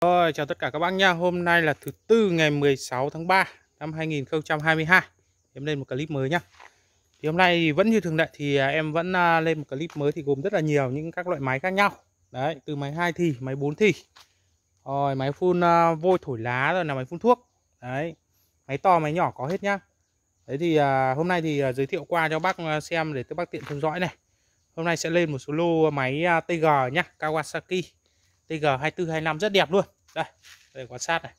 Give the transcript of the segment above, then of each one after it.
Rồi, chào tất cả các bác nha. Hôm nay là thứ tư ngày 16 tháng 3 năm 2022. Em lên một clip mới nhá. Thì hôm nay thì vẫn như thường lệ thì à, em vẫn à, lên một clip mới thì gồm rất là nhiều những các loại máy khác nhau. Đấy, từ máy 2 thì, máy 4 thì. Rồi, máy phun à, vôi thổi lá rồi là máy phun thuốc. Đấy. Máy to, máy nhỏ có hết nhá. Đấy thì hôm nay thì giới thiệu qua cho bác xem để các bác tiện theo dõi này. Hôm nay sẽ lên một số lô máy TG nhá, Kawasaki TG2425 rất đẹp luôn. Đây đây quan sát này.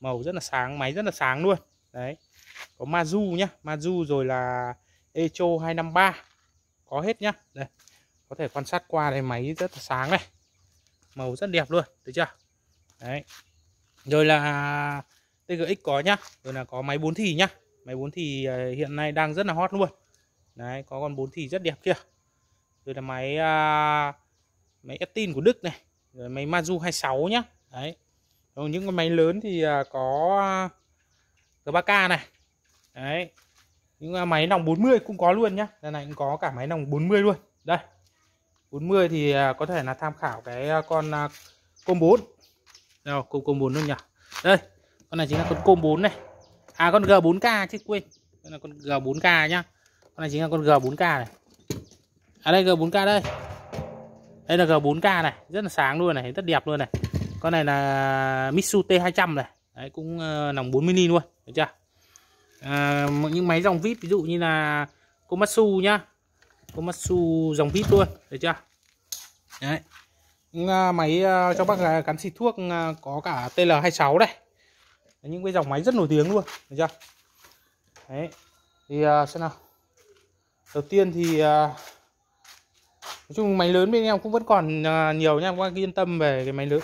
Màu rất là sáng máy rất là sáng luôn. Đấy có Mazu nhá. Mazu rồi là Echo 253 có hết nhá. Đây có thể quan sát qua đây máy rất là sáng này. Màu rất đẹp luôn được chưa? Đấy. Rồi là TGX có nhá. Rồi là có máy 4 thì nhá. Máy 4 thì à, hiện nay đang rất là hot luôn. Đấy có con 4 thì rất đẹp kia. Rồi là máy uh, máy Estin của Đức này rồi máy Mazu 26 nhá. Đấy. Còn những cái máy lớn thì à, có à, G3K này. Đấy. Những à, máy nòng 40 cũng có luôn nhá. Lần này cũng có cả máy nòng 40 luôn. Đây. 40 thì có thể là tham khảo cái con com 4 đâu con com 4 luôn nhỉ. Đây. Con này chính là con com 4 này. À con G4K chứ, quên. Đây là con G4K nhá. Con này chính là con G4K này. À đây G4K đây đây là G4K này rất là sáng luôn này rất đẹp luôn này. Con này là Mitsu T200 này. Đấy cũng uh, nòng 4 mini luôn được chưa? À, những máy dòng vip ví dụ như là Komatsu nhá. Komatsu dòng vip luôn được chưa? Đấy. Những ờ, máy uh, cho bác cắn xịt thuốc uh, có cả TL26 đây. Những cái dòng máy rất nổi tiếng luôn được chưa? Đấy thì uh, xem nào. Đầu tiên thì uh, nói chung máy lớn bên em cũng vẫn còn à, nhiều nha các yên tâm về cái máy lớn.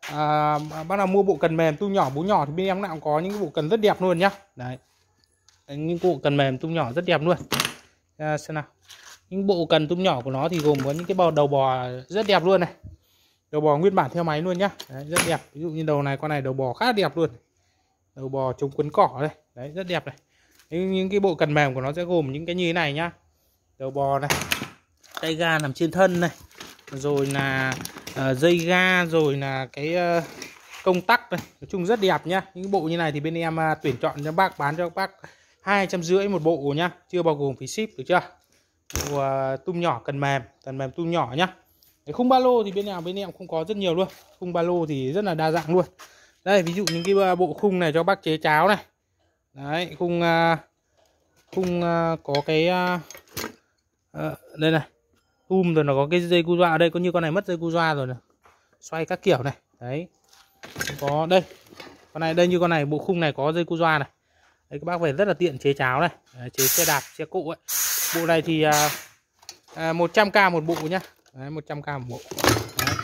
À, bác nào mua bộ cần mềm tu nhỏ bú nhỏ thì bên em nào cũng có những cái bộ cần rất đẹp luôn nhá. Đấy. Những bộ cần mềm tung nhỏ rất đẹp luôn. À, xem nào. Những bộ cần tung nhỏ của nó thì gồm có những cái bò đầu bò rất đẹp luôn này. Đầu bò nguyên bản theo máy luôn nhá. Đấy, rất đẹp. Ví dụ như đầu này con này đầu bò khá là đẹp luôn. Đầu bò chống quấn cỏ đây. Đấy rất đẹp này. Những, những cái bộ cần mềm của nó sẽ gồm những cái như thế này nhá. Đầu bò này tay ga nằm trên thân này rồi là uh, dây ga rồi là cái uh, công tắc này. Nói chung rất đẹp nhá. Những bộ như này thì bên em uh, tuyển chọn cho bác bán cho bác hai trăm rưỡi một bộ nhá. Chưa bao gồm phí ship được chưa? Bộ uh, tung nhỏ cần mềm cần mềm tung nhỏ nhá. Cái khung ba lô thì bên nào bên em cũng có rất nhiều luôn. Khung ba lô thì rất là đa dạng luôn. Đây ví dụ những cái à, bộ khung này cho bác chế cháo này. Đấy khung uh, khung uh, có cái uh, uh, đây này um rồi nó có cái dây cu doa ở đây có như con này mất dây cu doa rồi này. Xoay các kiểu này. Đấy. Có đây. Con này đây như con này bộ khung này có dây cu doa này. Đấy các bác về rất là tiện chế cháo này. Đấy, chế xe đạp xe cộ ấy. Bộ này thì à, à, 100k một bộ nhá. Đấy, 100k một bộ. Đấy.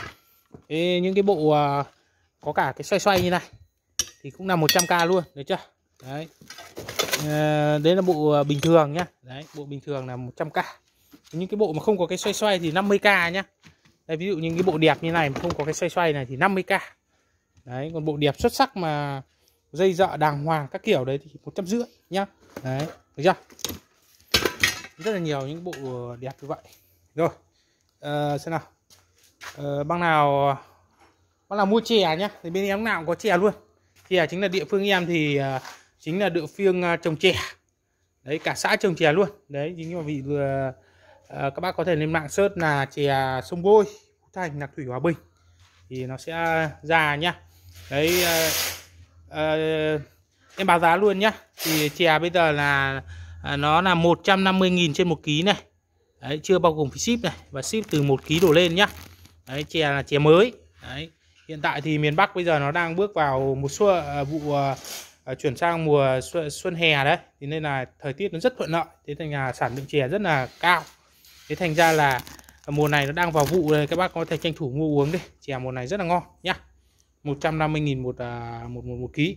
Ê, những cái bộ à, có cả cái xoay xoay như này thì cũng là 100k luôn được chưa? Đấy. À, đấy là bộ à, bình thường nhá. Đấy bộ bình thường là 100k những cái bộ mà không có cái xoay xoay thì 50k nhá. Đây ví dụ những cái bộ đẹp như này mà không có cái xoay xoay này thì 50k đấy còn bộ đẹp xuất sắc mà dây dợ đàng hoàng các kiểu đấy thì một trăm rưỡi nhá. Đấy được chưa? Rất là nhiều những bộ đẹp như vậy. Rồi à, xem nào. À, băng nào bác nào mua chè nhá. Thì bên em nào cũng có chè luôn. Chè chính là địa phương em thì ờ, chính là địa phương trồng chè. Đấy cả xã trồng chè luôn. Đấy chính mà vì vừa à, các bác có thể lên mạng search là chè sông vôi phú thành lạc thủy hòa bình. Thì nó sẽ ra nhá. Đấy à, à, em báo giá luôn nhá. Thì chè bây giờ là à, nó là 150.000 trên một ký này. Đấy chưa bao gồm phí ship này. Và ship từ một ký đổ lên nhá. Đấy chè là chè mới. Đấy hiện tại thì miền Bắc bây giờ nó đang bước vào một số à, vụ à, à, chuyển sang mùa xuân, xuân hè đấy. Thì nên là thời tiết nó rất thuận lợi. Thế thành là sản lượng chè rất là cao thế thành ra là mùa này nó đang vào vụ rồi, các bác có thể tranh thủ mua uống đi. Chè mùa này rất là ngon nhá. 150.000 một, à, một, một, một ký.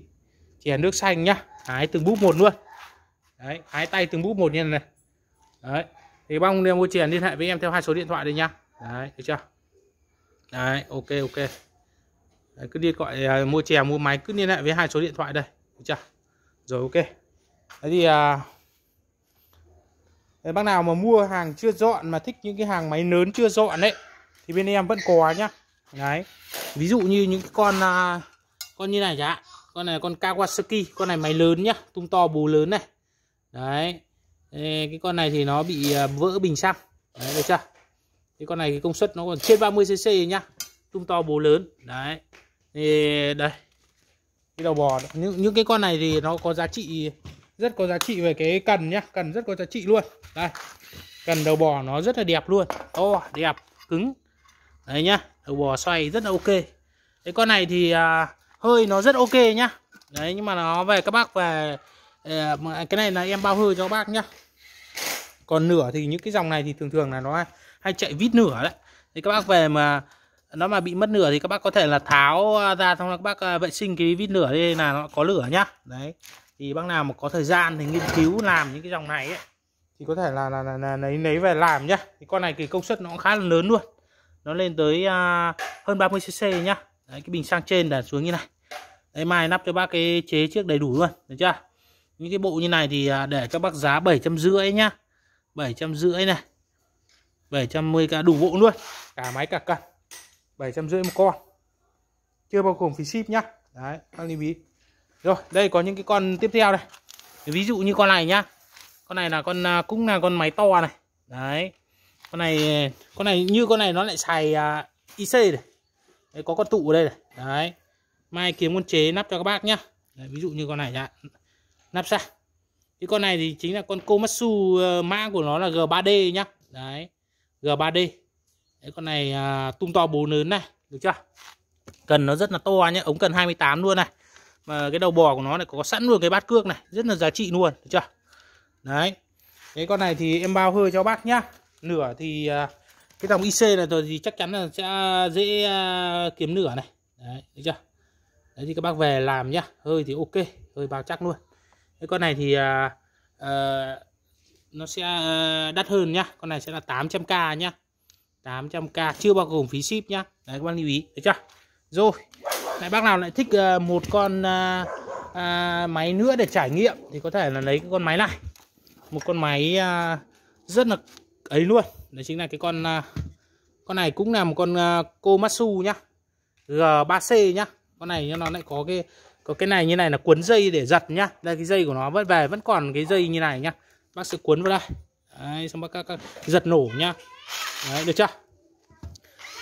Chè nước xanh nhá. Hái từng búp một luôn. Đấy hái tay từng búp một như này đấy thì bác mua chè liên hệ với em theo hai số điện thoại đây nhá. Đấy được chưa? Đấy ok ok. Đấy, cứ đi gọi à, mua chè mua máy cứ liên hệ với hai số điện thoại đây được chưa? Rồi ok. Đấy thì uh, bác nào mà mua hàng chưa dọn mà thích những cái hàng máy lớn chưa dọn đấy thì bên em vẫn có nhá. Đấy. Ví dụ như những con à, con như này chẳng con này là con Kawasaki, con này máy lớn nhá, tung to bù lớn này. Đấy. Cái con này thì nó bị à, vỡ bình xăng. Đấy, được chưa? Cái con này cái công suất nó còn trên 30 cc nhá, tung to bố lớn. Đấy. Thì đây. Cái đầu bò những những cái con này thì nó có giá trị rất có giá trị về cái cần nhá cần rất có giá trị luôn. Đây cần đầu bò nó rất là đẹp luôn. To đẹp cứng. Đấy nhá đầu bò xoay rất là ok. Cái con này thì à, hơi nó rất ok nhá. Đấy nhưng mà nó về các bác về à, cái này là em bao hơi cho các bác nhá. Còn nửa thì những cái dòng này thì thường thường là nó hay chạy vít nửa đấy. Thì các bác về mà nó mà bị mất nửa thì các bác có thể là tháo ra xong các bác à, vệ sinh cái vít nửa đây là nó có lửa nhá. Đấy thì bác nào mà có thời gian thì nghiên cứu làm những cái dòng này ấy thì có thể là là, là, là lấy lấy về làm nhá. Thì con này thì công suất nó cũng khá là lớn luôn. Nó lên tới uh, hơn 30 cc nhá. Đấy, cái bình xăng trên là xuống như này. Đấy mai nắp cho bác cái chế trước đầy đủ luôn được chưa? Những cái bộ như này thì à, để cho bác giá bảy trăm rưỡi nhá. bảy trăm rưỡi này. 710 cả đủ bộ luôn. Cả máy cả cần. 750 một con. Chưa bao gồm phí ship nhá. Đấy bác lưu ý rồi đây có những cái con tiếp theo này ví dụ như con này nhá. Con này là con à, cũng là con máy to này. Đấy. Con này con này như con này nó lại xài à, uh, IC này. Đấy, có con tụ ở đây này. Đấy. Mai kiếm con chế nắp cho các bác nhá. Đấy, ví dụ như con này nhá. Nắp ra. Cái con này thì chính là con Komatsu uh, mã của nó là G3D nhá. Đấy. G3D Đấy, con này uh, tung to bố lớn này. Được chưa? Cần nó rất là to nhá. Ống cần 28 luôn này mà cái đầu bò của nó này có sẵn luôn cái bát cước này rất là giá trị luôn được chưa? Đấy. Cái con này thì em bao hơi cho bác nhá. Nửa thì à, cái dòng IC này rồi thì chắc chắn là sẽ dễ à, kiếm nửa này. Đấy được chưa? Đấy thì các bác về làm nhá. Hơi thì ok hơi bao chắc luôn. Cái con này thì à, à, nó sẽ à, đắt hơn nhá. Con này sẽ là 800k nhá. 800k chưa bao gồm phí ship nhá. Đấy các bác lưu ý được chưa? Rồi lại bác nào lại thích ờ, một con à, à, máy nữa để trải nghiệm thì có thể là lấy cái con máy này. Một con máy à, rất là ấy luôn. Đấy chính là cái con à, con này cũng là một con à, Komatsu nhá. G3C nhá. Con này nó lại có cái có cái này như này là cuốn dây để giật nhá. Đây cái dây của nó vẫn về vẫn còn cái dây như này nhá. Bác sẽ cuốn vào đây. Đấy, xong bác các, các giật nổ nhá. Đấy, được chưa?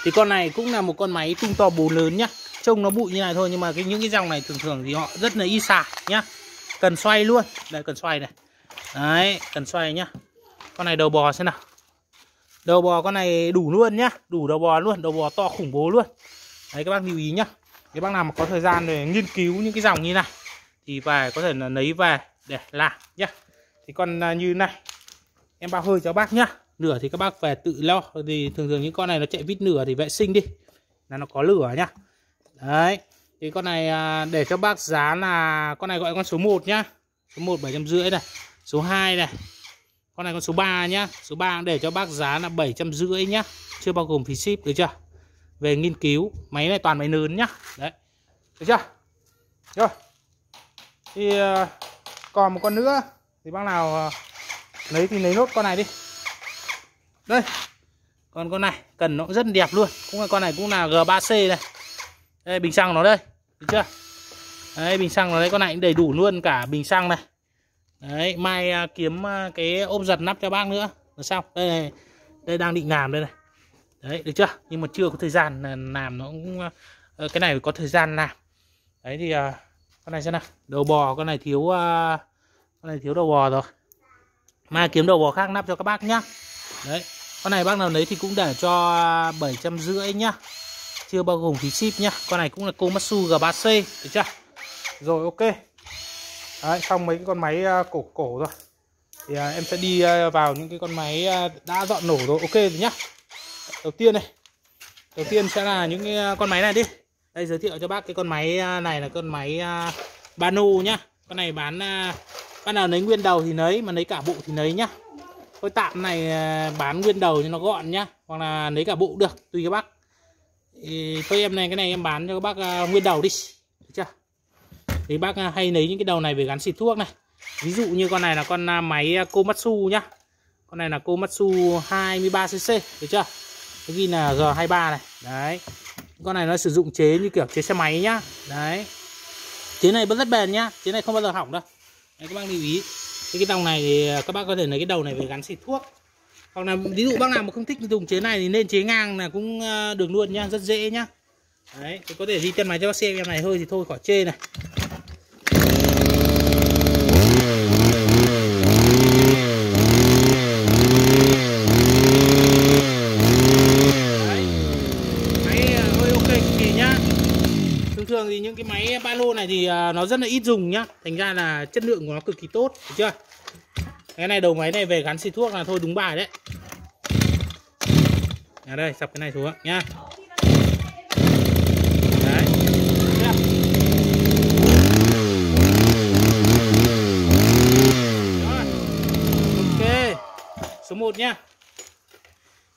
Thì con này cũng là một con máy tung to bù lớn nhá trông nó bụi như này thôi, nhưng mà cái, những cái dòng này thường thường thì họ rất là y xả nhá. Cần xoay luôn. Đây, cần xoay này. Đấy, cần xoay nhá. Con này đầu bò xem nào. Đầu bò con này đủ luôn nhá. Đủ đầu bò luôn, đầu bò to khủng bố luôn. Đấy, các bác lưu ý nhá. Các bác nào mà có thời gian để nghiên cứu những cái dòng như này, thì về có thể là lấy về để làm nhá. Thì con à, như này, em bao hơi cho bác nhá. Nửa thì các bác về tự lo thì thường thường những con này nó chạy vít nửa thì vệ sinh đi. Là nó có lửa nhá đấy. Thì con này à, để cho bác giá là con này gọi con số 1 nhá. Số 1 750 này. Số 2 này. Con này con số 3 nhá. Số 3 để cho bác giá là 750 nhá. Chưa bao gồm phí ship, được chưa? Về nghiên cứu, máy này toàn máy lớn nhá. Đấy. Được chưa? Rồi thì à, còn một con nữa. Thì bác nào à, lấy thì lấy nốt con này đi. Đây. Còn con này, cần nó cũng rất đẹp luôn. Cũng là con này cũng là G3C này đây bình xăng nó đây được chưa? Đấy bình xăng nó đấy con này cũng đầy đủ luôn cả bình xăng này. Đấy mai à, kiếm à, cái ốp giật nắp cho bác nữa là xong. Đây này đây đang định làm đây này. Đấy được chưa? Nhưng mà chưa có thời gian à, làm nó cũng à, ờ, cái này có thời gian làm. Đấy thì à, con này xem nào. Đầu bò con này thiếu à, con này thiếu đầu bò rồi. Mai kiếm đầu bò khác nắp cho các bác nhá. Đấy con này bác nào lấy thì cũng để cho à, bảy trăm rưỡi nhá chưa bao gồm phí ship nhá. Con này cũng là Komatsu G3C được chưa? Rồi ok. Đấy xong mấy con máy à, cổ cổ rồi. Thì à, em sẽ đi à, vào những cái con máy à, đã dọn nổ rồi. Ok rồi nhá. Đầu tiên này. Đầu tiên sẽ là những cái con máy này đi. Đây giới thiệu cho bác cái con máy này là con máy Bano nhá. Con này bán bác nào lấy nguyên đầu thì lấy mà lấy cả bộ thì lấy nhá. Thôi tạm này bán nguyên đầu cho nó gọn nhá. Hoặc là lấy cả bộ được tùy các bác thì tôi em này cái này em bán cho các bác à, nguyên đầu đi. Được chưa? Thì bác à, hay lấy những cái đầu này về gắn xịt thuốc này. Ví dụ như con này là con à, máy Komatsu nhá. Con này là Komatsu 23cc Được chưa? Cái ghi là G23 này. Đấy. Con này nó sử dụng chế như kiểu chế xe máy nhá. Đấy. Chế này vẫn rất bền nhá. Chế này không bao giờ hỏng đâu. Đấy, các bác lưu ý. Cái, cái dòng này thì các bác có thể lấy cái đầu này về gắn xịt thuốc hoặc là ví dụ bác nào mà không thích dùng chế này thì nên chế ngang là cũng ờ, được luôn nhá, rất dễ nhá. Đấy thì có thể đi chân máy cho bác xem, em này hơi thì thôi, khỏi chê này. Máy ờ, hơi ok nhá. Thường thường thì những cái máy ba lô này thì ờ, nó rất là ít dùng nhá. Thành ra là chất lượng của nó cực kỳ tốt, được chưa? Cái này đầu máy này về gắn xịt thuốc là thôi đúng bài đấy. À đây sập cái này xuống nhá đấy. Ok. Số 1 nhá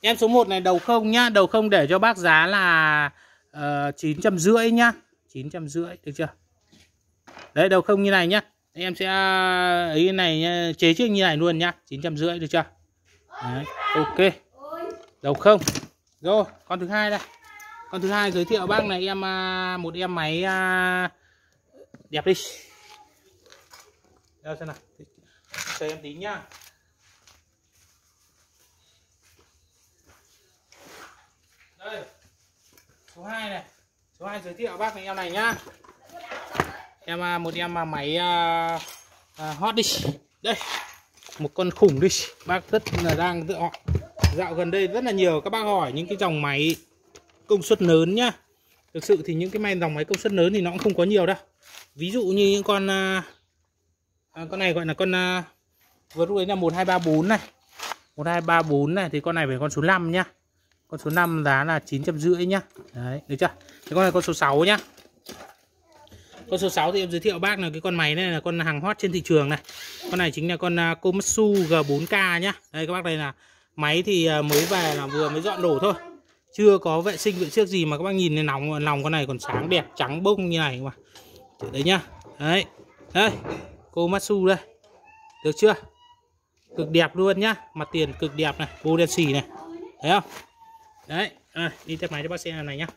em số 1 này đầu không nhá đầu không để cho bác giá là uh, chín trăm rưỡi nhá. Chín trăm rưỡi được chưa? Đấy đầu không như này nhá em sẽ à, ấy này nhá, chế chiếc như này luôn nhá chín trăm rưỡi được chưa? Đấy, ok. Đầu không? Rồi con thứ hai đây. Con thứ hai giới thiệu bác này em à, một em máy à, đẹp đi. Đâu xem nào. Chờ em tí nhá. Đây số 2 này. Số 2 giới thiệu bác này em này nhá em à, một em mà máy uh, uh, hot đi. Đây một con khủng đi. Bác rất là đang tự họ. Dạo gần đây rất là nhiều các bác hỏi những cái dòng máy công suất lớn nhá. Thực sự thì những cái máy dòng máy công suất lớn thì nó cũng không có nhiều đâu. Ví dụ như những con uh, à, con này gọi là con uh, vừa lúc đấy là 1234 này. 1234 này thì con này phải con số 5 nhá. Con số 5 giá là 950 nhá. Đấy được chưa? Cái con này con số 6 nhá con số 6 thì em giới thiệu bác là cái con máy này là con hàng hot trên thị trường này. Con này chính là con à, Komatsu G4K nhá. Đây các bác đây là máy thì à, mới về là vừa mới dọn đổ thôi. Chưa có vệ sinh vệ trước gì mà các bác nhìn này nòng lòng con này còn sáng đẹp trắng bông như này mà. Đấy nhá. Đấy. Đây Komatsu đây. Được chưa? Cực đẹp luôn nhá. Mặt tiền cực đẹp này vô đen xì này. Thấy không? Đấy. À, đi theo máy cho bác xem này nhá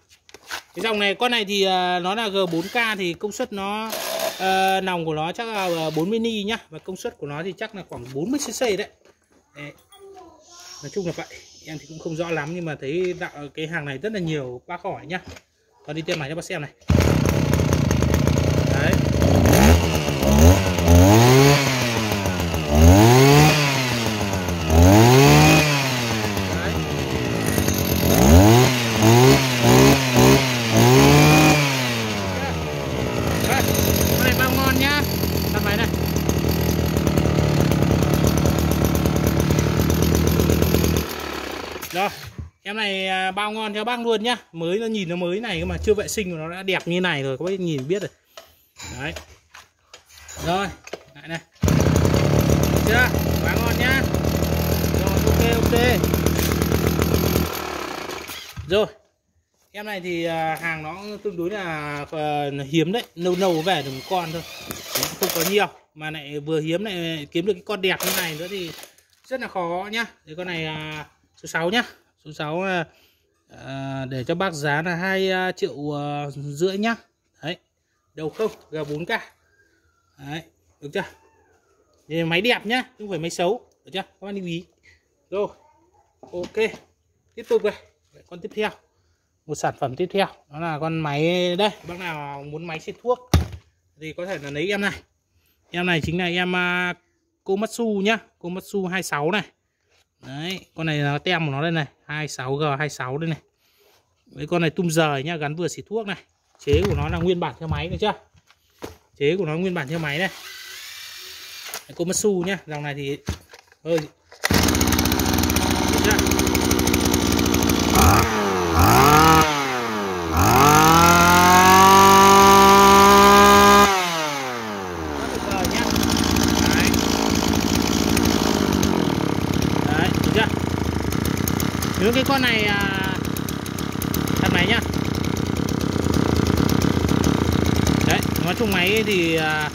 cái dòng này con này thì uh, nó là G4K thì công suất nó uh, nòng của nó chắc là ờ, 40 ni nhá. Và công suất của nó thì chắc là khoảng 40 cc đấy. đấy. Nói chung là vậy. Em thì cũng không rõ lắm nhưng mà thấy đạo cái hàng này rất là nhiều bác hỏi nhá. Còn đi tiêm máy cho bác xem này đấy Đấy. Đây, con này bao ngon nhá Đặt máy này Rồi Em này à, bao ngon cho bác luôn nhá. Mới nó nhìn nó mới này mà chưa vệ sinh của nó đã đẹp như này rồi Các bác nhìn biết rồi. Đấy. Rồi Lại này. Chưa? Quá ngon nhá. Rồi ok ok. Rồi. Em này thì à, hàng nó tương đối là à, hiếm đấy Lâu lâu về được một con thôi. Nó không có nhiều Mà lại vừa hiếm lại kiếm được cái con đẹp như này nữa thì rất là khó nhá. Thì con này à, số 6 nhá. Số 6 à, à, để cho bác giá là 2 à, triệu à, rưỡi nhá. Đấy Đầu không G4K Đấy Được chưa? Để Máy đẹp nhá Không phải máy xấu Được chưa? Các bạn lưu ý. Rồi Ok. Tiếp tục đây. Con tiếp theo. Một sản phẩm tiếp theo đó là con máy đây bác nào muốn máy xịt thuốc thì có thể là lấy em này. Em này chính là em uh, Komatsu nhá Komatsu 26 này đấy, con này là tem của nó đây này 26G 26 đây này. Với con này tung rời nhá, gắn vừa xịt thuốc này. Chế của nó là nguyên bản theo máy được chưa? Chế của nó nguyên bản theo máy này. Komatsu nhá, dòng này thì hơi được chưa? Rất tuyệt vời nhá. Đấy. Đấy, được chưa? Những cái con này à, thật máy nhá. Đấy, nói chung máy thì à,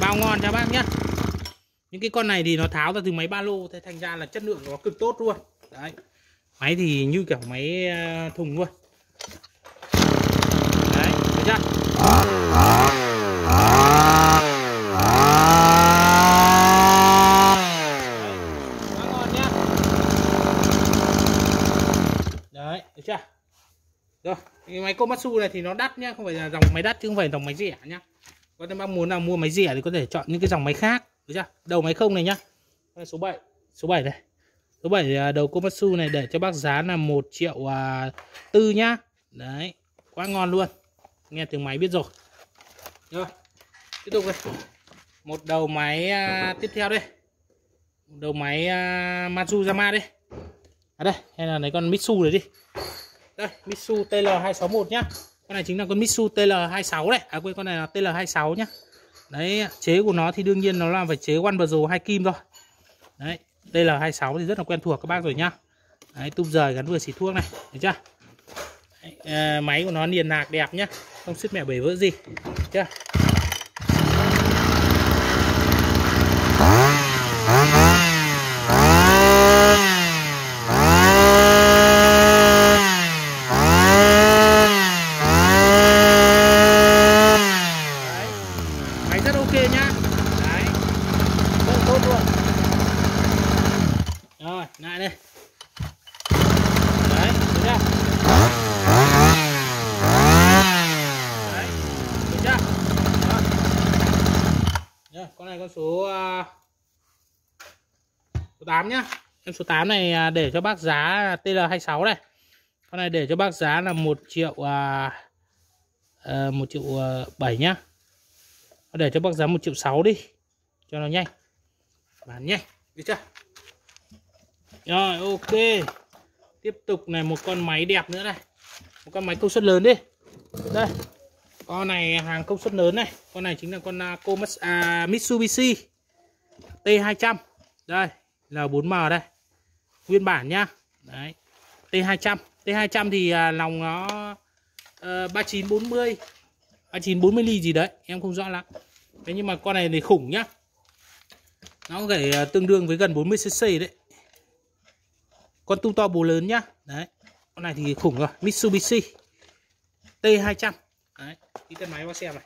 bao ngon cho bác nhá. Những cái con này thì nó tháo ra từ máy ba lô thế thành ra là chất lượng nó cực tốt luôn. Đấy. Máy thì như kiểu máy à, thùng luôn. đấy thấy chưa ngon nhá đấy được chưa rồi cái máy Komatsu này thì nó đắt nhá không phải là dòng máy đắt chứ không phải dòng máy rẻ nhá. Có thể bác muốn là mua máy rẻ thì có thể chọn những cái dòng máy khác được chưa? Đầu máy không này nhá. Đây, số 7 số 7 đây số 7 à, đầu Komatsu này để cho bác giá là 1 triệu à, tư nhá. Đấy quá ngon luôn. Nghe tiếng máy biết rồi. Rồi tiếp tục đây. Một đầu máy à, tiếp theo đây. Một đầu máy à, Matsuyama đây. À đây hay là lấy con Mitsu này đi đây Mitsu TL261 nhá. Con này chính là con Mitsu TL26 này. À quên con này là TL26 nhá. Đấy chế của nó thì đương nhiên nó là phải chế One bezel hai kim thôi. Đấy TL26 thì rất là quen thuộc các bác rồi nhá. Đấy tung rời gắn vừa xịt thuốc này. Thấy chưa? Đấy, à, máy của nó niền nạc đẹp nhá. Không sứt mẹ bể vỡ gì. Thấy chưa Đấy. Máy rất ok nhá. Đấy. Rất là tốt luôn. Rồi, lại đây. Đấy, được chưa? Đấy, được chưa? Đó. Rồi, con này con số à, số 8 nhá. Em số 8 này à, để cho bác giá TL26 này. Con này để cho bác giá là 1 triệu à, à, 1 triệu à, 7 nhá. Để cho bác giá 1 triệu 6 đi. Cho nó nhanh. Bán nhanh. Được chưa? Rồi ok. Tiếp tục này một con máy đẹp nữa này. Một con máy công suất lớn đi. Đây. Con này hàng công suất lớn này. Con này chính là con uh, Mitsubishi T200 đây. L4M đây. Nguyên bản nhá. Đấy. T200 T200 thì à, lòng nó uh, 3940 3940 ly gì đấy em không rõ lắm. Thế nhưng mà con này thì khủng nhá. Nó có thể à, tương đương với gần 40 cc đấy. Con tung to bố lớn nhá. Đấy. Con này thì khủng rồi. Mitsubishi. T200 đấy. Đi tên máy qua xem này.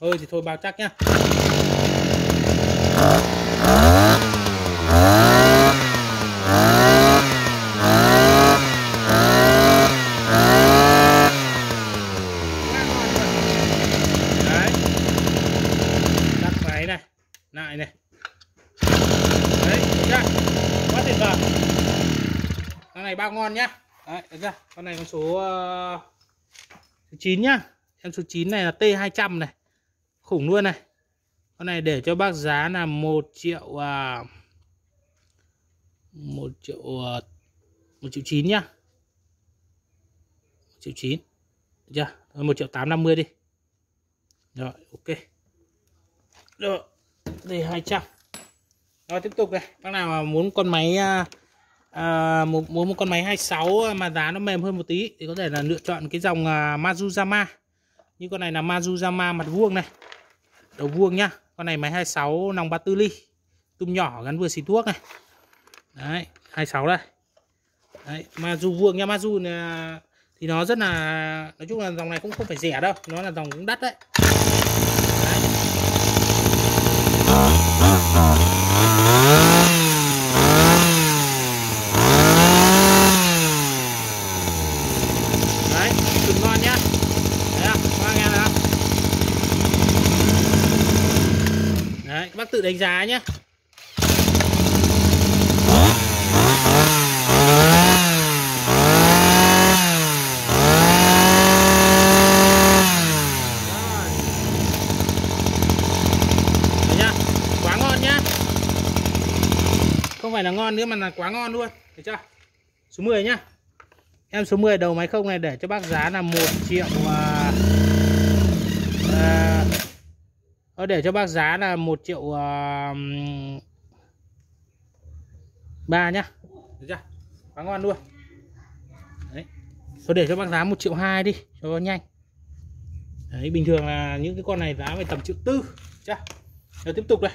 Thôi thì thôi bao chắc nhá đấy tắt máy này lại này đấy được chưa quá tuyệt vời con này bao ngon nhá. Đấy được chưa? Con này con số uh, số 9 nhá. Em số 9 này là T200 này. Khủng luôn này con này để cho bác giá là 1 triệu à, 1 triệu à, 1 triệu 9 nhá. 1 triệu 9 được chưa? Thôi 1 triệu 850 đi. Rồi ok. Rồi đây 200 rồi tiếp tục này. Bác nào mà muốn con máy à, à, muốn, muốn một con máy 26 mà giá nó mềm hơn một tí thì có thể là lựa chọn cái dòng à, Mazuzama. Như con này là Mazuzama mặt vuông này. Đầu vuông nhá con này máy 26 nòng 34 ly. Tum nhỏ gắn vừa xịt thuốc này. Đấy 26 đây. Đấy Mazu vuông nha Mazu này, thì nó rất là nói chung là dòng này cũng không phải rẻ đâu nó là dòng cũng đắt đấy. đấy cực ngon nhá đấy ạ các anh em nào đấy bác tự đánh giá nhé không phải là ngon nữa mà là quá ngon luôn được chưa? Số 10 nhá. Em số 10 đầu máy không này để cho bác giá là 1 triệu uh, à, à Ờ, để cho bác giá là 1 triệu uh, 3 nhá. Được chưa? Quá ngon luôn. Đấy. Tôi để cho bác giá 1 triệu 2 đi cho nhanh. Đấy bình thường là những cái con này giá phải tầm triệu tư chưa? Rồi tiếp tục đây.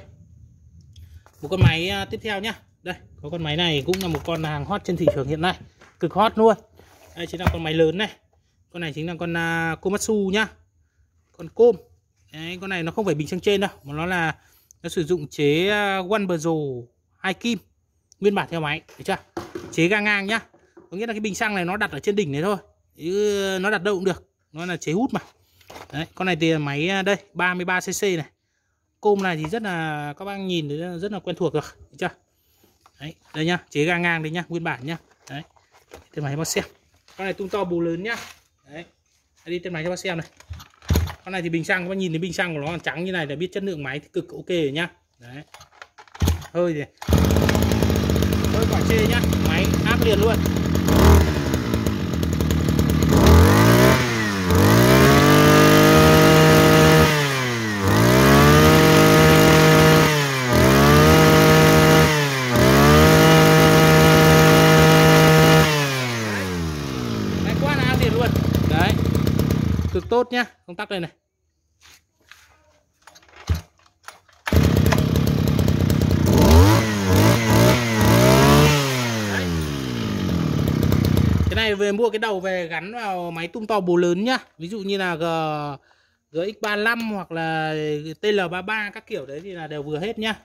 Một con máy uh, tiếp theo nhá. Đây có con máy này cũng là một con hàng hot trên thị trường hiện nay. Cực hot luôn. Đây chính là con máy lớn này. Con này chính là con uh, Komatsu nhá. Con côm Đấy, con này nó không phải bình xăng trên đâu mà nó là nó sử dụng chế à, One Bezel hai kim nguyên bản theo máy được chưa? Chế ga ngang nhá. Có nghĩa là cái bình xăng này nó đặt ở trên đỉnh này thôi chứ nó đặt đâu cũng được nó là chế hút mà. Đấy con này thì máy à, đây 33 cc này. Côm này thì rất là các bác nhìn thấy rất là quen thuộc rồi được chưa? Đấy đây nhá chế ga ngang đây nhá nguyên bản nhá. Đấy tên máy cho bác xem. Con này tung to bù lớn nhá. Đấy đi tên máy cho bác xem này con này thì bình xăng, các bác nhìn thấy bình xăng của nó trắng như này là biết chất lượng máy thì cực ok rồi nhá. Đấy. Hơi thì hơi quả chê nhá, máy áp liền luôn Đấy, quá là áp liền luôn đấy cực tốt nhá. Công tắc đây này. Đấy. cái này về mua cái đầu về gắn vào máy tung to bố lớn nhá. Ví dụ như là G GX35 hoặc là TL33 các kiểu đấy thì là đều vừa hết nhá.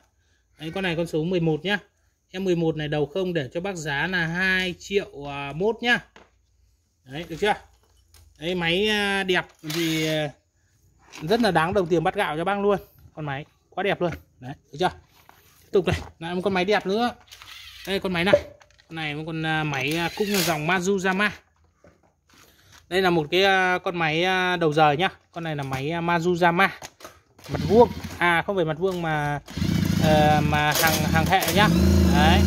Đấy con này con số 11 nhá. Em 11 này đầu không để cho bác giá là 2 triệu à, mốt nhá. Đấy được chưa? Đấy, máy à, đẹp thì à, rất là đáng đồng tiền bắt gạo cho bác luôn. Con máy quá đẹp luôn. Đấy được chưa? Tiếp tục này. Lại một con máy đẹp nữa. Đây, con máy này. Con này một con à, máy cũng là dòng Mazuzama. Đây là một cái con máy đầu giờ nhá. Con này là máy Mazuzama. Mặt vuông. À không phải mặt vuông mà mà hàng hàng hệ nhá. Đấy.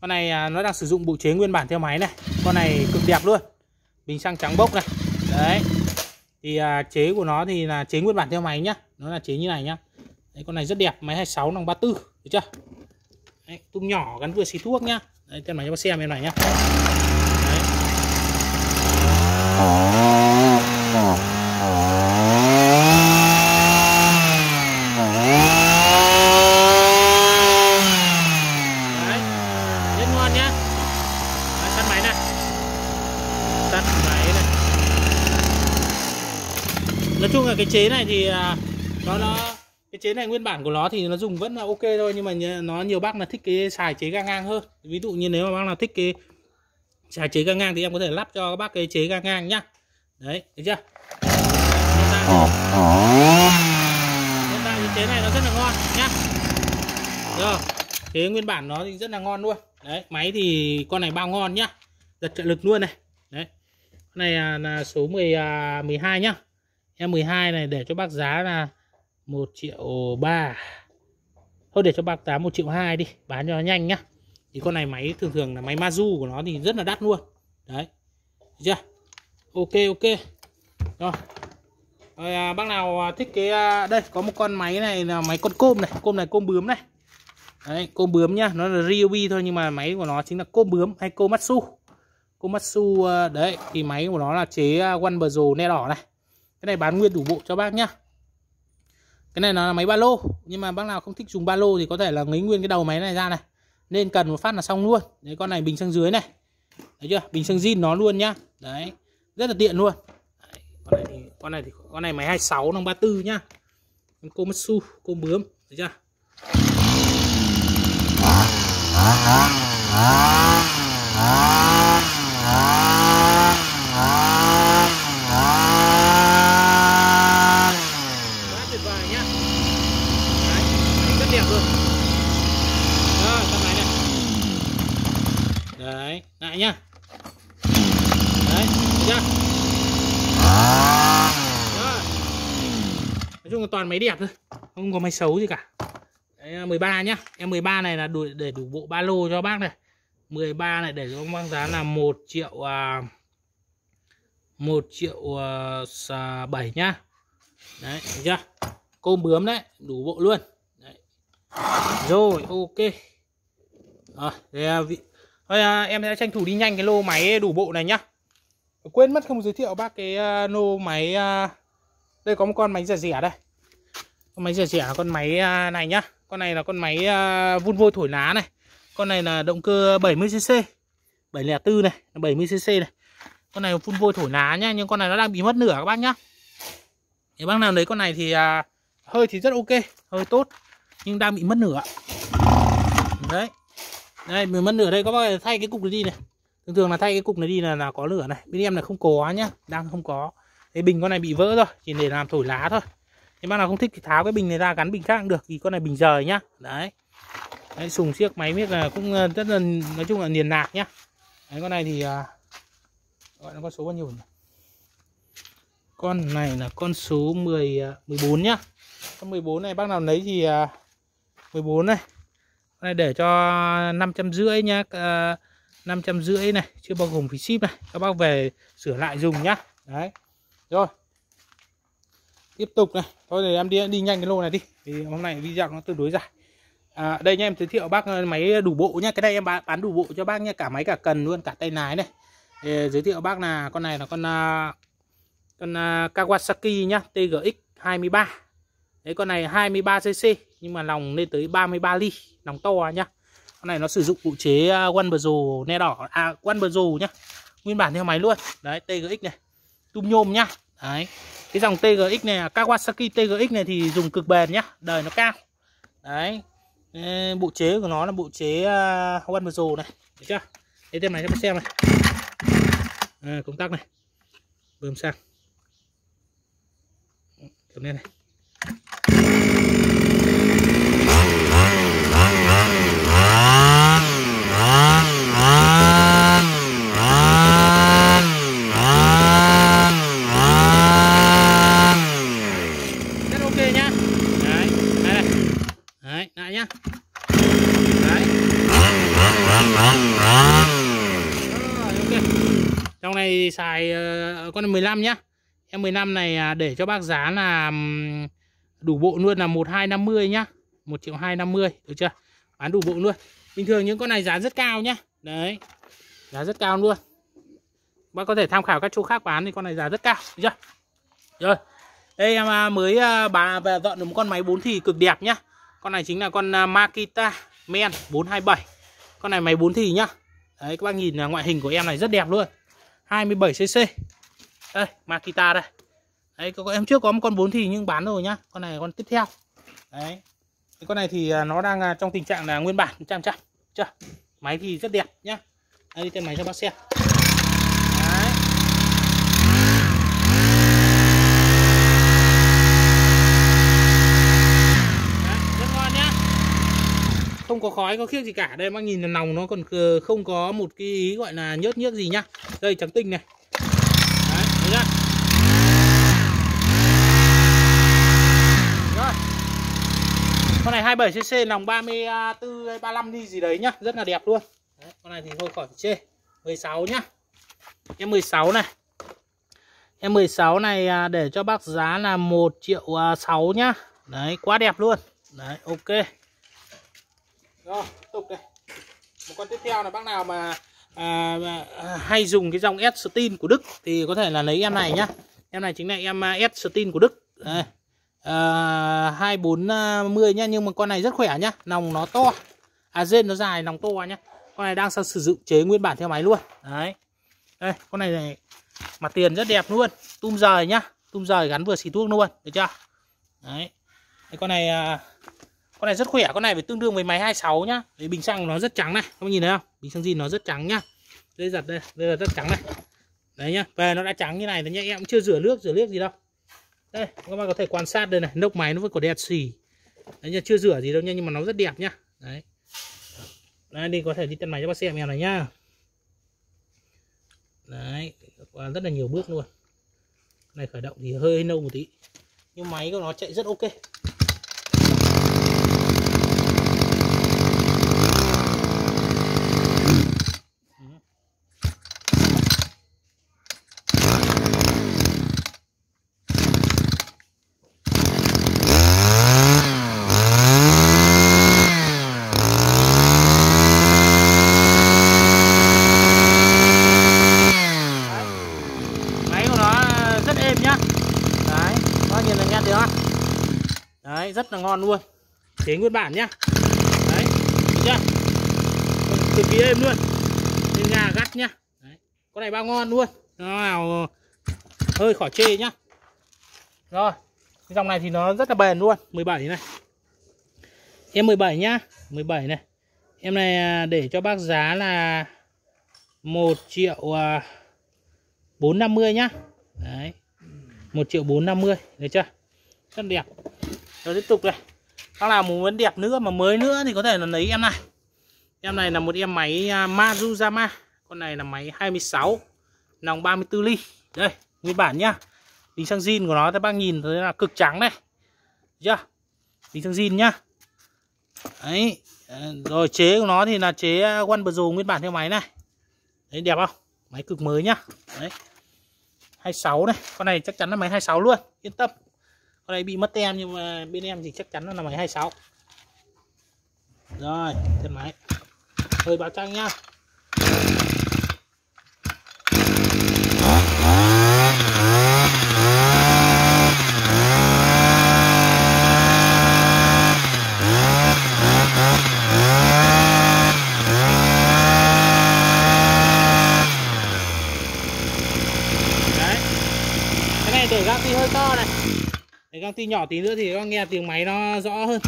Con này nó đang sử dụng bộ chế nguyên bản theo máy này. Con này cực đẹp luôn. Bình xăng trắng bốc này đấy. Thì à, chế của nó thì là chế nguyên bản theo máy nhá. Nó là chế như này nhá. Đấy con này rất đẹp. Máy 26 nòng 34 được chưa? Đấy, tung nhỏ gắn vừa xí thuốc nhá. Đấy tên máy cho bác xem em này nhá. Đấy rất ngon nhá đấy, tắt máy này tắt máy này nói chung là cái chế này thì à, nó nó cái chế này nguyên bản của nó thì nó dùng vẫn là ok thôi nhưng mà nó nhiều bác là thích cái xài chế ga ngang hơn. Ví dụ như nếu mà bác nào thích cái xài chế ga ngang thì em có thể lắp cho các bác cái chế ga ngang nhá. Đấy được chưa? Hiện tại hiện tại thì chế này nó rất là ngon nhá. Rồi chế nguyên bản nó thì rất là ngon luôn. Đấy máy thì con này bao ngon nhá. Giật trợ lực luôn này. Đấy con này là, là số 10 à, 12 nhá em 12 này để cho bác giá là 1 triệu 3 thôi để cho bác giá 1 triệu 2 đi bán cho nó nhanh nhá. Thì con này máy thường thường là máy Mazu của nó thì rất là đắt luôn. Đấy. Được chưa? Ok ok. Rồi. Rồi à, bác nào à, thích cái à, đây có một con máy này là máy con côm này côm này côm bướm này. Đấy côm bướm nhá nó là Ryobi thôi nhưng mà máy của nó chính là côm bướm hay côm Matsu, Komatsu à, đấy thì máy của nó là chế à, One Bezel ne đỏ này cái này bán nguyên đủ bộ cho bác nhá. Cái này nó là máy ba lô nhưng mà bác nào không thích dùng ba lô thì có thể là lấy nguyên cái đầu máy này ra này. Nên cần một phát là xong luôn. Đấy con này bình xăng dưới này. Thấy chưa? Bình xăng zin nó luôn nhá. Đấy rất là tiện luôn. Đấy, con này thì con này thì con này máy 26 năm 34 nhá. Mứt su cô bướm. Thấy chưa? Quá tuyệt vời nhá đấy máy rất đẹp luôn rồi con này này đấy lại nhá đấy nhá nói chung là toàn máy đẹp thôi không có máy xấu gì cả. Đấy, à, 13 nhá. Em 13 này là đủ để đủ bộ ba lô cho bác này. 13 này để cho bác giá là 1 triệu à, 1 triệu à, 7 nhá. Đấy chưa? Côm bướm đấy đủ bộ luôn. Đấy. rồi ok. À, đây, à, vị... Thôi, à, em sẽ tranh thủ đi nhanh cái lô máy đủ bộ này nhá. Quên mất không giới thiệu bác cái uh, lô máy uh, đây có một con máy rẻ rẻ đây. Con máy rẻ rẻ là con máy uh, này nhá. Con này là con máy uh, vun vôi thổi lá này. Con này là động cơ 70cc 704 này 70cc này. Con này phun vôi thổi lá nhá nhưng con này nó đang bị mất nửa các bác nhá. Nếu bác nào lấy con này thì uh, hơi thì rất ok hơi tốt nhưng đang bị mất nửa. Đấy đây mình mất nửa đây các bác thay cái cục này đi này. Thường thường là thay cái cục này đi là, là có lửa này. Bên em là không có nhá đang không có. Cái bình con này bị vỡ rồi chỉ để làm thổi lá thôi. Nếu bác nào không thích thì tháo cái bình này ra gắn bình khác cũng được vì con này bình rời nhá. Đấy. Đấy sùng siếc máy biết là cũng ờ, rất là nói chung là niền nạc nhá. Đấy con này thì gọi nó con số bao nhiêu nhỉ? con này là con số 10 14 à, nhá. Con 14 này bác nào lấy thì à, 14 này này để cho 500 rưỡi nhá. Ờ, năm trăm rưỡi này chưa bao gồm phí ship này. Các bác về sửa lại dùng nhá. Đấy. Rồi. Tiếp tục này. Thôi thì em đi đi nhanh cái lô này đi. Vì hôm nay video nó tương đối dài. À, đây nha em giới thiệu bác ờ, máy đủ bộ nhá. Cái đây em bán, bán đủ bộ cho bác nha cả máy cả cần luôn cả tay lái này. Thì giới thiệu bác là con này là con ờ, con Kawasaki nhá. TGX 23 đấy con này 23 cc nhưng mà lòng lên tới 33 ly lòng to nhá. Con này nó sử dụng phụ chế à, One Bro ne đỏ à One Bro nhá. Nguyên bản theo máy luôn. Đấy TGX này tum nhôm nhá. Đấy cái dòng TGX này à, Kawasaki TGX này thì dùng cực bền nhá đời nó cao. Đấy bộ chế của nó là bộ chế à, One Bro này. Được chưa? Đây tem này cho các xem này. À, công tắc này. Bơm sang. Cầm lên này rất ok nhá đấy đây này đấy lại nhá đấy trong này xài uh, con 15 nhá. Em 15 này à, để cho bác giá là đủ bộ luôn là 1250 nhá. 1 triệu 250 được chưa? Bán đủ bộ luôn. Bình thường những con này giá rất cao nhá. Đấy, giá rất cao luôn. Bác có thể tham khảo các chỗ khác bán thì con này giá rất cao, được chưa? Rồi, đây em à, mới à, bà về dọn được một con máy 4 thì cực đẹp nhá. Con này chính là con Makita Men 427 con này máy 4 thì nhá. Đấy, các bác nhìn ngoại hình của em này rất đẹp luôn. 27cc đây Makita đây. Đấy có em trước có một con bốn thì nhưng bán rồi nhá. Con này con tiếp theo. Đấy. Cái con này thì à, nó đang à, trong tình trạng là nguyên bản trăm trăm chưa? Máy thì rất đẹp nhá. Đây đi tên máy cho bác xem. Đấy. Đấy, rất ngon nhá. Không có khói có khiếc gì cả. Đây bác nhìn là nòng nó còn ờ, không có một cái ý gọi là nhớt nhớt gì nhá. Đây trắng tinh này đấy thấy chưa rồi con này 27cc lòng 34 hay 35 đi gì đấy nhá rất là đẹp luôn. Đấy, con này thì thôi khỏi chê. 16 nhá. Em 16 này. Em 16 này à, để cho bác giá là 1 triệu à, 6 nhá. Đấy quá đẹp luôn. Đấy ok. Rồi tục đây. Một con tiếp theo là bác nào mà à, à, hay dùng cái dòng S Steel của Đức thì có thể là lấy em này nhá. Em này chính là em à, S Steel của Đức. Đây. Ờ, hai bốn à, mươi nhá nhưng mà con này rất khỏe nhá. Nòng nó to. À rên nó dài nòng to nhá. Con này đang sử dụng chế nguyên bản theo máy luôn. Đấy. Đây con này này mặt tiền rất đẹp luôn. Tum rời nhá. Tum rời gắn vừa xì thuốc luôn được chưa? Đấy. Cái con này à, con này rất khỏe. Con này phải tương đương với máy 26 nhá. Đấy, bình xăng nó rất trắng này. Các bạn nhìn thấy không? Bình xăng gì nó rất trắng nhá. Đây giật đây đây là rất trắng này. Đấy nhá. Về nó đã trắng như này thì nhá em cũng chưa rửa nước rửa nước gì đâu đây, các bạn có thể quan sát đây này nóc máy nó vẫn còn đẹp xì. Đấy nhá, chưa rửa gì đâu nha nhưng mà nó rất đẹp nhá. Đấy. Đây đi có thể đi tận máy cho bác xem em này nhá. Đấy, qua rất là nhiều bước luôn. Này, khởi động thì hơi nâu một tí. Nhưng máy của nó chạy rất ok đấy rất là ngon luôn chế nguyên bản nhá. Đấy, được chưa? Cực kỳ êm luôn. Nên nhà gắt nhá. Đấy. con này bao ngon luôn. Nó nào, hơi khỏi chê nhá. Rồi, cái dòng này thì nó rất là bền luôn. 17 này. Em 17 nhá. 17 này. Em này à, để cho bác giá là 1 triệu à, 450 nhá. Đấy 1 triệu 450 được chưa? Rất đẹp. Rồi tiếp tục này bác nào muốn đẹp nữa mà mới nữa thì có thể là lấy em này. Em này là một em máy à, Mazuzama con này là máy 26 nòng 34 ly. Đây, nguyên bản nhá. Bình xăng zin của nó các bác nhìn thấy là cực trắng này. Chưa? Bình xăng zin nhá. Đấy à, rồi chế của nó thì là chế à, One bờ nguyên bản theo máy này. Đấy, đẹp không? Máy cực mới nhá. Đấy. 26 này. Con này chắc chắn là máy 26 luôn. Yên tâm con này bị mất tem nhưng mà bên em thì chắc chắn là máy 26 rồi chân máy. Hơi báo trang nhá để găng ti hơi to này. Đấy, găng ti nhỏ tí nữa thì các nghe tiếng máy nó rõ hơn.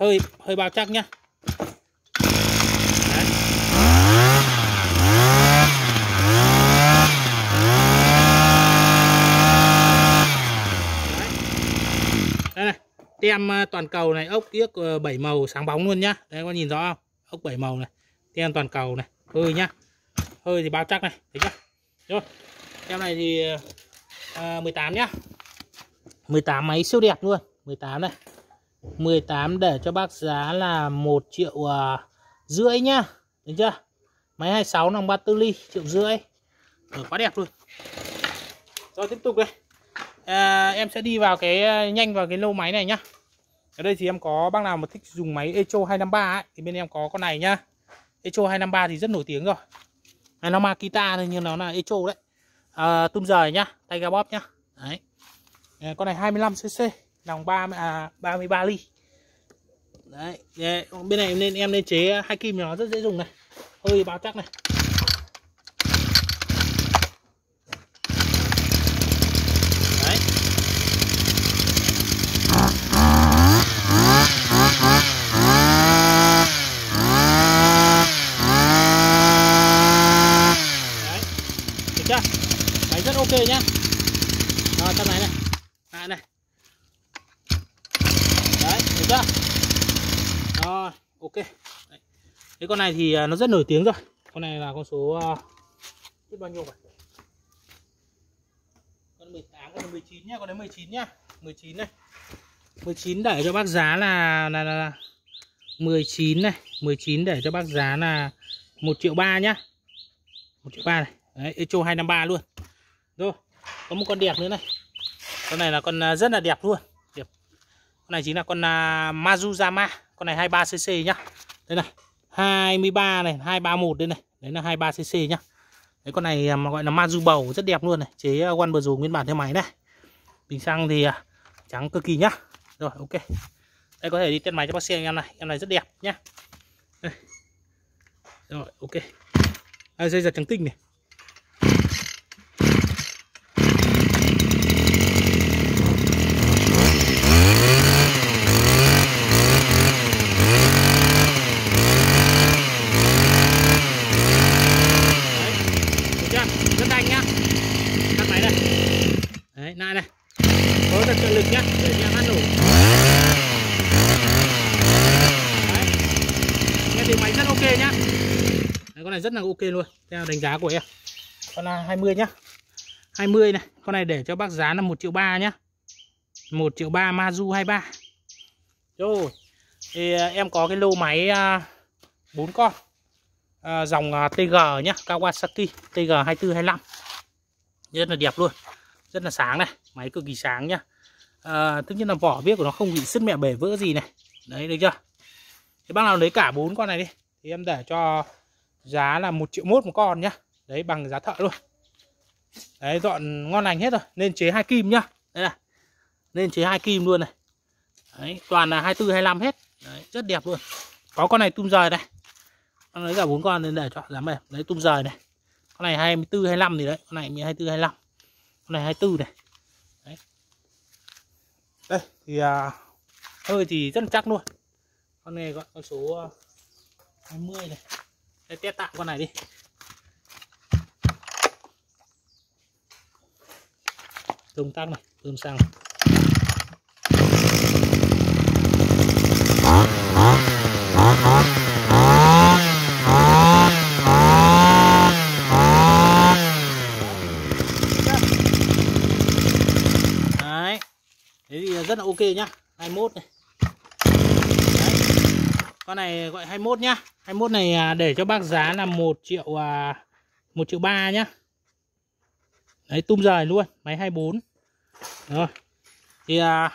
Hơi hơi bao chắc nhá. Đây này tem ờ, toàn cầu này ốc yếc ờ, 7 màu sáng bóng luôn nhá. Đây có nhìn rõ không? Ốc 7 màu này tem toàn cầu này hơi nhá. Hơi thì bao chắc này thấy chưa? Rồi tem này thì ờ, à, 18 nhá. 18 máy siêu đẹp luôn. 18 này 18 để cho bác giá là 1 triệu uh, rưỡi nhá. Được chưa? Máy 26 nòng 34 ly triệu rưỡi. Ở quá đẹp luôn. Rồi tiếp tục đây. À, Em sẽ đi vào cái à, nhanh vào cái lô máy này nhá. Ở đây thì em có bác nào mà thích dùng máy Echo 253 ấy, Thì bên em có con này nhá. Echo 253 thì rất nổi tiếng rồi. Này nó Makita nhưng nó là Echo đấy. À, tum rời nhá tay ga bóp nhá. Đấy. Ờ, con này 25 cc lòng 3 à, 33 ly. Đấy, đấy bên này nên em nên chế hai kim nó rất dễ dùng này. Hơi bao chắc này. Máy rất ok nhá. Rồi trong này này lại này đấy được chưa? Rồi ok. Đấy. cái con này thì à, nó rất nổi tiếng rồi. Con này là con số uh, biết bao nhiêu vậy? Con 18 con 19 nhá con đấy 19 nhá. 19 này. 19 để cho bác giá là là, là, là 19 này. 19 để cho bác giá là 1 triệu 3 nhá. 1 triệu 3 này. Đấy Echo 253 luôn. Rồi, có một con đẹp nữa này. Con này là con à, rất là đẹp luôn. Con này chính là con uh, Mazuzama. Con này 23cc nhá. Đây này. 23 này, 231 đây này. Đấy là 23cc nhá. Đấy con này à, mà gọi là Mazu bầu rất đẹp luôn này. Chế à, One Pro nguyên bản theo máy này. Bình xăng thì trắng cực kỳ nhá. Rồi, ok. Đây có thể đi test máy cho bác xem em này. Em này rất đẹp nhá. Đây. Rồi, ok. Đây, dây giật trắng tinh này. này rất là ok luôn. Theo đánh giá của em. Con là 20 nhá. 20 này con này để cho bác giá là 1 triệu ba nhá. 1 triệu ba Mazu 23 rồi thì à, em có cái lô máy à, bốn con. À, dòng à, TG nhá Kawasaki TG 2425 rất là đẹp luôn rất là sáng này máy cực kỳ sáng nhá. À, tất nhiên là vỏ viết của nó không bị sứt mẹ bể vỡ gì này. Đấy được chưa? Thì bác nào lấy cả bốn con này đi thì em để cho giá là một triệu mốt một con nhá. Đấy bằng giá thợ luôn. Đấy dọn ngon lành hết rồi. Nên chế hai kim nhá. Đây là nên chế hai kim luôn này. Đấy toàn là 24 25 hết. Đấy rất đẹp luôn. Có con này tum rời này. Con lấy cả bốn con nên để cho giá mềm. Lấy tum rời này. Con này 24 25 thì đấy. Con này 24 25 con này 24 này. Đấy. Đây thì à, hơi thì rất là chắc luôn. Con này gọi con số à, 20 này đây, test tạm con này đi. Tương tác này tương xăng đấy. Thế thì rất là ok nhá. 21 này con này gọi 21 nhá. 21 này à, để cho bác giá là 1 triệu à, 1 triệu 3 nhá. Đấy tung rời luôn máy 24 rồi. Thì à,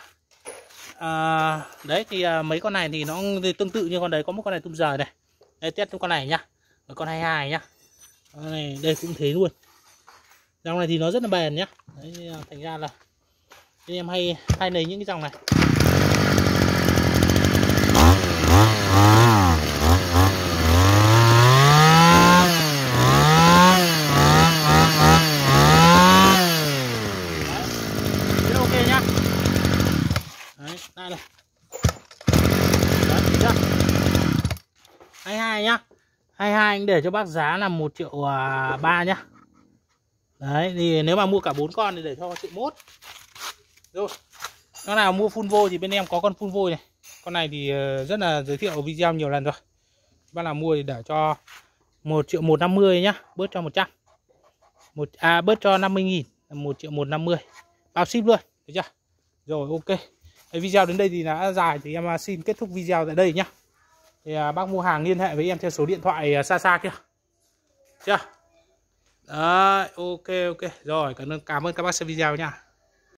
à, đấy thì à, mấy con này thì nó thì tương tự như con đấy có một con này tung rời này. Đây test con này nhá. Và con 22 nhá. Con này đây cũng thế luôn. Dòng này thì nó rất là bền nhá. Đấy, thành ra là anh em hay hay lấy những cái dòng này Đấy, ok nhá hai này. Đấy chưa? 22 nhá. 22 anh để cho bác giá là 1 triệu à, uh, 3 nhá. Đấy thì nếu mà mua cả bốn con thì để cho triệu mốt. Rồi. Con nào mua full vô thì bên em có con full vô này. Con này thì ờ, rất là giới thiệu video nhiều lần rồi. Bác nào mua thì để cho 1 triệu 150 nhá. Bớt cho 100 một à bớt cho 50 nghìn. 1 triệu 150 bao ship luôn. Được chưa? Rồi ok video đến đây thì đã dài thì em à, xin kết thúc video tại đây nhá. Thì à, bác mua hàng liên hệ với em theo số điện thoại à, xa xa kia. Chưa? Đấy, ok ok. Rồi cảm ơn cảm ơn các bác xem video nha